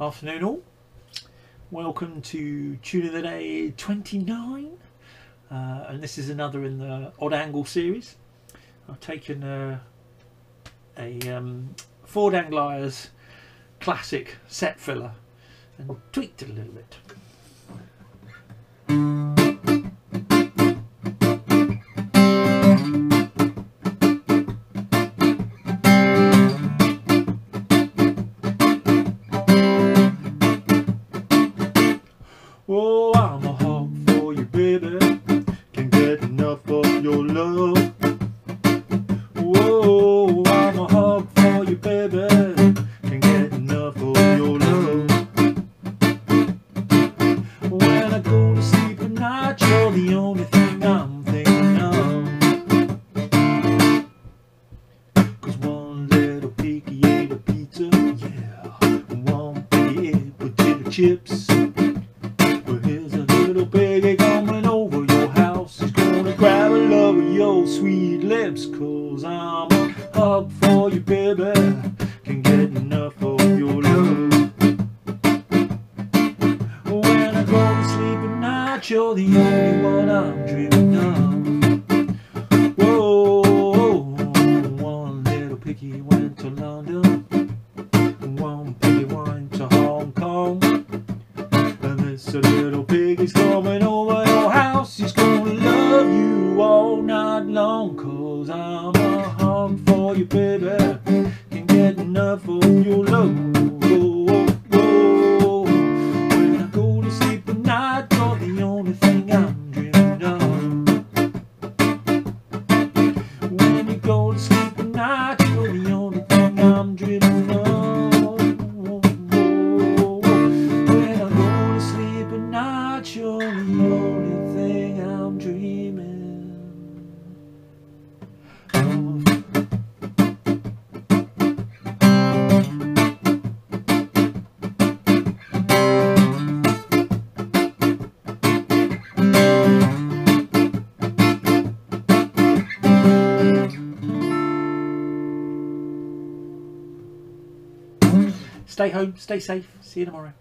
Afternoon all. Welcome to Tune of the Day 29. Uh, and this is another in the Odd Angle series. I've taken a, a um, Four Dang Liars classic set filler and tweaked it a little bit. Oh, I'm a hog for you, baby. Can't get enough of your love. Whoa, I'm a hog for you, baby. Can't get enough of your love. When I go to sleep at night, you're the only thing I'm thinking of. Cause one little piggy ate a pizza, yeah. One piggy ate potato chips. Your sweet lips. Cause I'm a for you, baby. Can't get enough of your love. When I go to sleep at night, you're the only one I'm dreaming of. Whoa, one little piggy went to London. One piggy went to Hong Kong. And this little pig is coming long. Cause I'm a hog for you, baby. Can't get enough of your love. Stay home, stay safe. See you tomorrow.